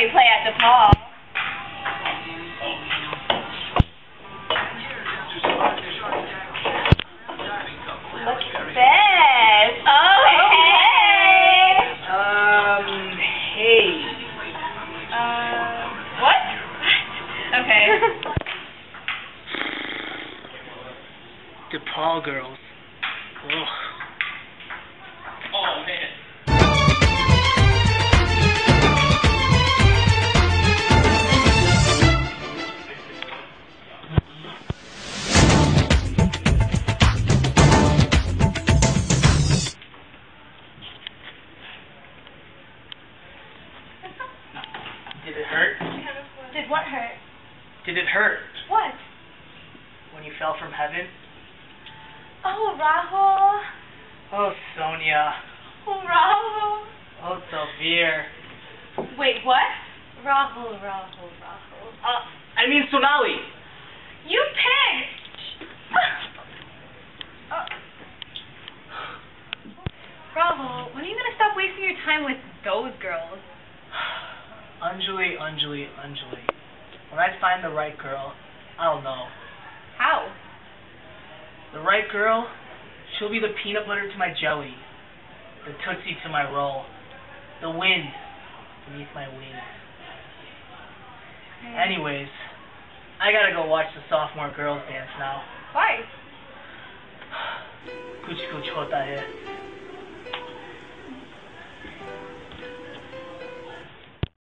we play at DePaul. What's this? Oh, hey. Um, hey. Uh, what? Okay. DePaul girls. Ugh. What hurt? Did it hurt What? when you fell from heaven? Oh, Rahul. Oh, Sonia. Oh, Rahul. Oh, Sylvia. Wait, what? Rahul, Rahul, Rahul. Uh, I mean Sonali. You pig! Uh, Rahul, when are you gonna stop wasting your time with those girls? Anjali, Anjali, Anjali. When I find the right girl, I'll know. How? The right girl, she'll be the peanut butter to my jelly, the tootsie to my roll, the wind beneath my wings. Anyways, I gotta go watch the sophomore girls dance now. Why? Kuch, kuch hota hai.